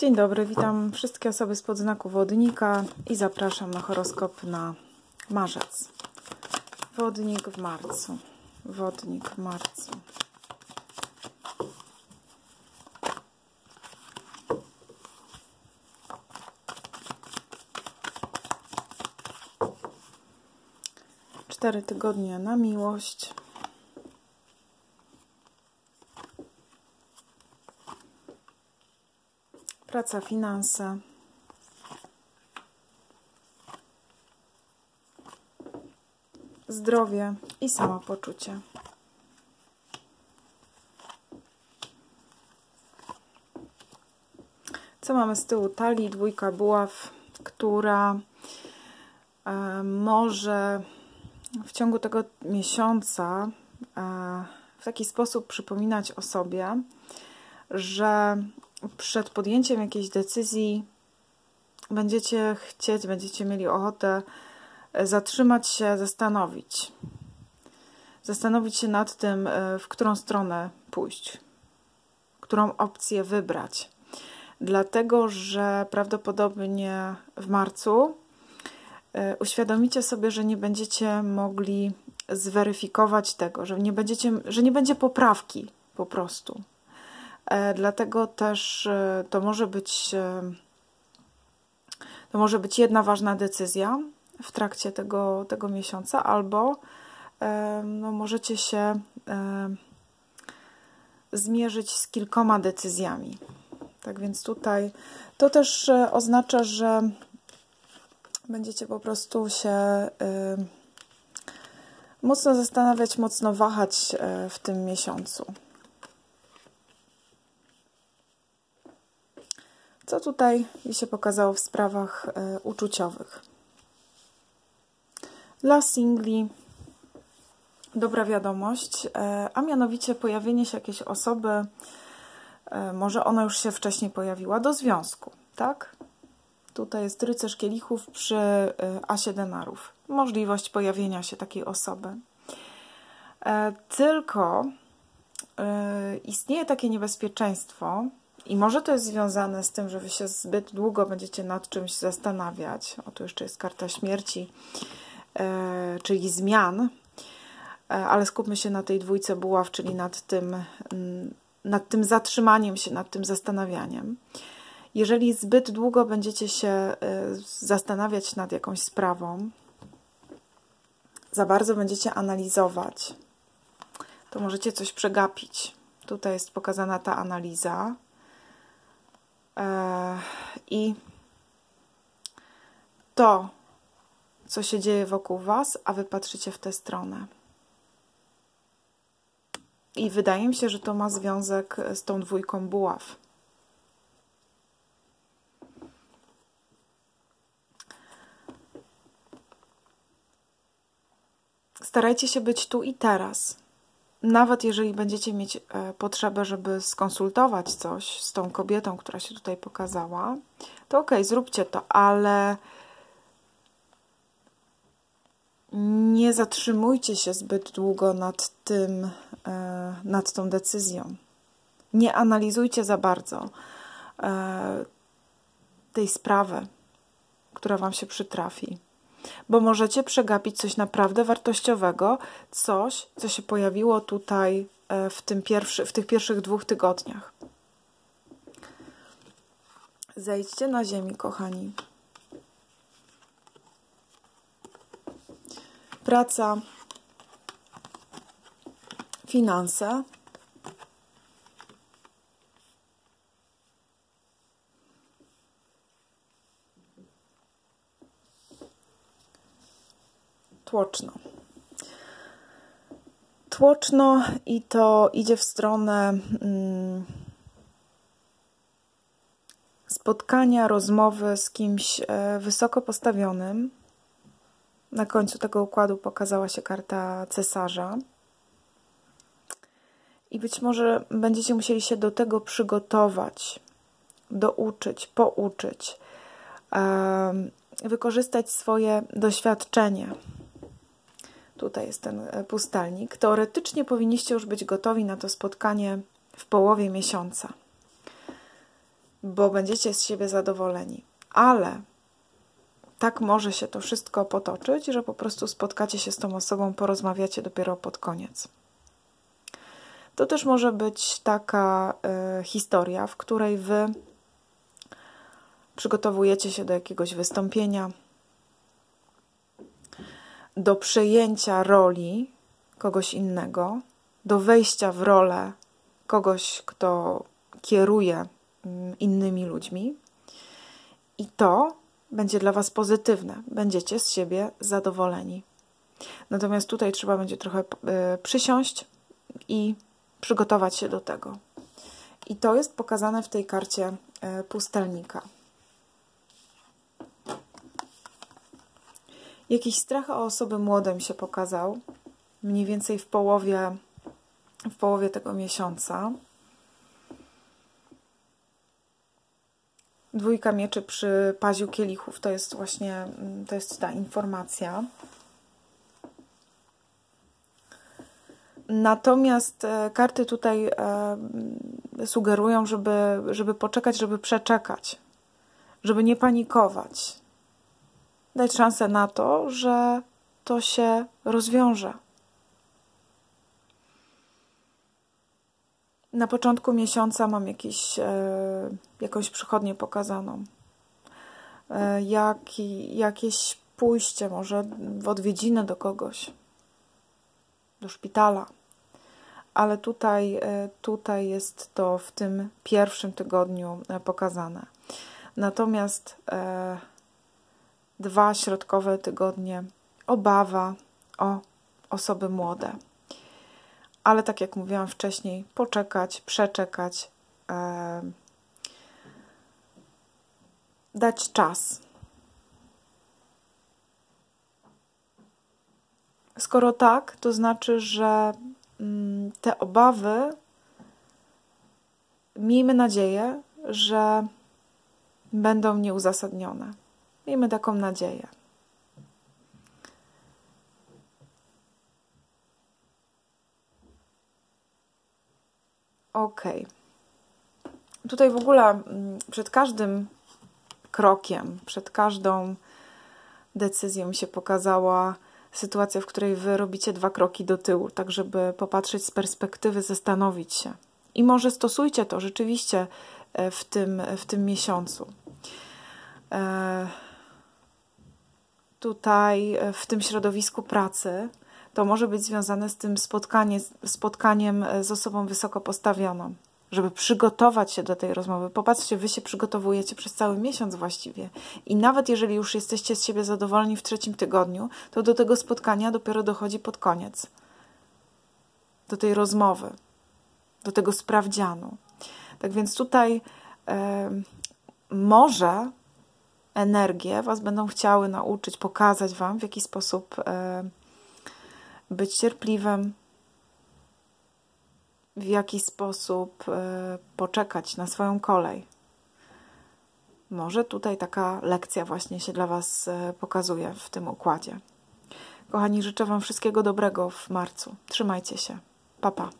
Dzień dobry, witam wszystkie osoby spod znaku wodnika i zapraszam na horoskop na marzec. Wodnik w marcu. Wodnik w marcu. Cztery tygodnie na miłość. Praca, finanse. Zdrowie i samopoczucie. Co mamy z tyłu talii? Dwójka buław, która e, może w ciągu tego miesiąca e, w taki sposób przypominać o sobie, że przed podjęciem jakiejś decyzji będziecie chcieć, będziecie mieli ochotę zatrzymać się, zastanowić. Zastanowić się nad tym, e, w którą stronę pójść, którą opcję wybrać. Dlatego, że prawdopodobnie w marcu e, uświadomicie sobie, że nie będziecie mogli zweryfikować tego, że nie, będziecie, że nie będzie poprawki po prostu E, dlatego też e, to może być e, to może być jedna ważna decyzja w trakcie tego, tego miesiąca, albo no, możecie się zmierzyć z kilkoma decyzjami. Tak więc tutaj to też oznacza, że będziecie po prostu się mocno zastanawiać, mocno wahać w tym miesiącu. Co tutaj się pokazało w sprawach e, uczuciowych? Dla singli dobra wiadomość, e, a mianowicie pojawienie się jakiejś osoby, e, może ona już się wcześniej pojawiła, do związku, tak? Tutaj jest rycerz kielichów przy asie denarów. Możliwość pojawienia się takiej osoby. Tylko istnieje takie niebezpieczeństwo, i może to jest związane z tym, że wy się zbyt długo będziecie nad czymś zastanawiać. O, tu jeszcze jest karta śmierci, e, czyli zmian. E, ale skupmy się na tej dwójce buław, czyli nad tym, nad tym zatrzymaniem się, nad tym zastanawianiem. Jeżeli zbyt długo będziecie się e, zastanawiać nad jakąś sprawą, za bardzo będziecie analizować, to możecie coś przegapić. Tutaj jest pokazana ta analiza. E, I to, co się dzieje wokół Was, a Wy patrzycie w tę stronę. I wydaje mi się, że to ma związek z tą dwójką buław. Starajcie się być tu i teraz nawet jeżeli będziecie mieć e, potrzebę, żeby skonsultować coś z tą kobietą, która się tutaj pokazała, to ok, zróbcie to, ale nie zatrzymujcie się zbyt długo nad tym, e, nad tą decyzją. Nie analizujcie za bardzo e, tej sprawy, która Wam się przytrafi bo możecie przegapić coś naprawdę wartościowego, coś, co się pojawiło tutaj e, w, tym pierwszy, w tych pierwszych dwóch tygodniach. Zejdźcie na ziemi, kochani. Praca, finanse, tłoczno. Tłoczno i to idzie w stronę mm, spotkania, rozmowy z kimś e, wysoko postawionym. Na końcu tego układu pokazała się karta cesarza. I być może będziecie musieli się do tego przygotować, douczyć, pouczyć, wykorzystać swoje doświadczenie Tutaj jest ten e, pustelnik. Teoretycznie powinniście już być gotowi na to spotkanie w połowie miesiąca. bo będziecie z siebie zadowoleni. Ale tak może się to wszystko potoczyć, że po prostu spotkacie się z tą osobą, porozmawiacie dopiero pod koniec. To też może być taka y, historia, w której wy przygotowujecie się do jakiegoś wystąpienia, do przejęcia roli kogoś innego, do wejścia w rolę kogoś, kto kieruje mm, innymi ludźmi. I to będzie dla Was pozytywne. Będziecie z siebie zadowoleni. Natomiast tutaj trzeba będzie trochę y, przysiąść i przygotować się do tego. I to jest pokazane w tej karcie y, pustelnika. Jakiś strach o osoby młode mi się pokazał, mniej więcej w połowie, w połowie tego miesiąca. Dwójka mieczy przy paziu kielichów to jest właśnie mm, to jest ta informacja. Natomiast e, karty tutaj e, sugerują, żeby, żeby poczekać, żeby przeczekać, żeby nie panikować. Dać szansę na to, że to się rozwiąże. Na początku miesiąca mam jakiś, e, jakąś przychodnię pokazaną. E, jak, jakieś pójście, może w odwiedziny do kogoś, do szpitala. Ale tutaj, e, tutaj jest to w tym pierwszym tygodniu pokazane. Natomiast dwa środkowe tygodnie obawa o osoby młode ale tak jak mówiłam wcześniej, poczekać, przeczekać, e, dać czas. Skoro tak, to znaczy, że mm, te obawy, miejmy nadzieję, że będą nieuzasadnione. Miejmy taką nadzieję. Ok. Tutaj w ogóle mm, przed każdym krokiem, przed każdą decyzją się pokazała sytuacja, w której wy robicie dwa kroki do tyłu, tak żeby popatrzeć z perspektywy, zastanowić się. I może stosujcie to rzeczywiście e, w tym, w tym miesiącu. E, tutaj e, w tym środowisku pracy to może być związane z tym spotkanie, spotkaniem e, z osobą wysoko postawioną, żeby przygotować się do tej rozmowy. Popatrzcie, wy się przygotowujecie przez cały miesiąc właściwie. I nawet jeżeli już jesteście z siebie zadowoleni w trzecim tygodniu, to do tego spotkania dopiero dochodzi pod koniec. Do tej rozmowy, do tego sprawdzianu. Tak więc tutaj e, może energie Was będą chciały nauczyć, pokazać Wam, w jaki sposób e, być cierpliwym, w jaki sposób e, poczekać na swoją kolej. Może tutaj taka lekcja właśnie się dla Was e, pokazuje w tym układzie. Kochani, życzę Wam wszystkiego dobrego w marcu. Trzymajcie się. Pa, pa.